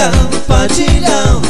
Padilhão, Padilhão